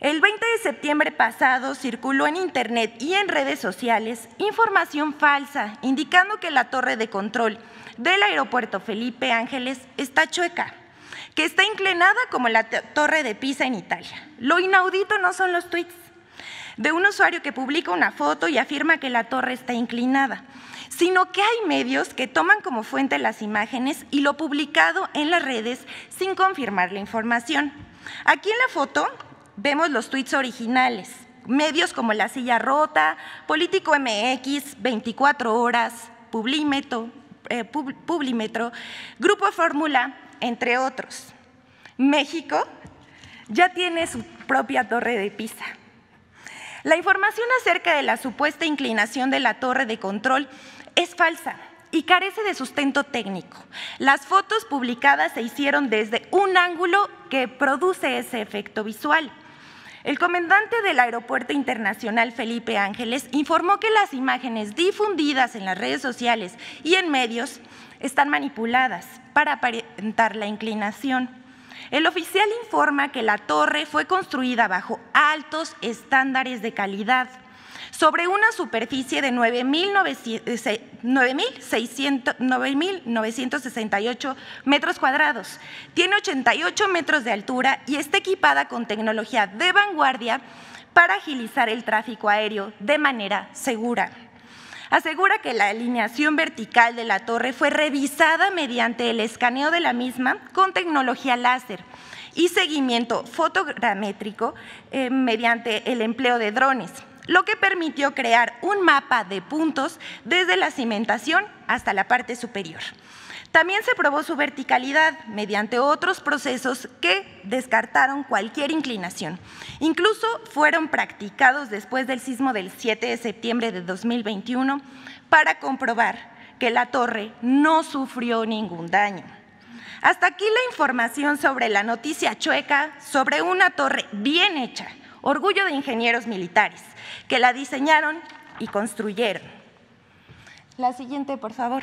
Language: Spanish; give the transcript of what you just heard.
El 20 de septiembre pasado circuló en Internet y en redes sociales información falsa indicando que la torre de control del aeropuerto Felipe Ángeles está chueca, que está inclinada como la torre de Pisa en Italia. Lo inaudito no son los tweets de un usuario que publica una foto y afirma que la torre está inclinada, sino que hay medios que toman como fuente las imágenes y lo publicado en las redes sin confirmar la información. Aquí en la foto vemos los tweets originales, medios como La Silla Rota, Político MX, 24 Horas, Publímetro, eh, Grupo Fórmula, entre otros. México ya tiene su propia torre de Pisa. La información acerca de la supuesta inclinación de la torre de control es falsa y carece de sustento técnico. Las fotos publicadas se hicieron desde un ángulo que produce ese efecto visual. El comandante del Aeropuerto Internacional Felipe Ángeles informó que las imágenes difundidas en las redes sociales y en medios están manipuladas para aparentar la inclinación. El oficial informa que la torre fue construida bajo altos estándares de calidad sobre una superficie de 9.968 metros cuadrados. Tiene 88 metros de altura y está equipada con tecnología de vanguardia para agilizar el tráfico aéreo de manera segura. Asegura que la alineación vertical de la torre fue revisada mediante el escaneo de la misma con tecnología láser y seguimiento fotogramétrico eh, mediante el empleo de drones lo que permitió crear un mapa de puntos desde la cimentación hasta la parte superior. También se probó su verticalidad mediante otros procesos que descartaron cualquier inclinación. Incluso fueron practicados después del sismo del 7 de septiembre de 2021 para comprobar que la torre no sufrió ningún daño. Hasta aquí la información sobre la noticia chueca sobre una torre bien hecha, orgullo de ingenieros militares que la diseñaron y construyeron. La siguiente, por favor.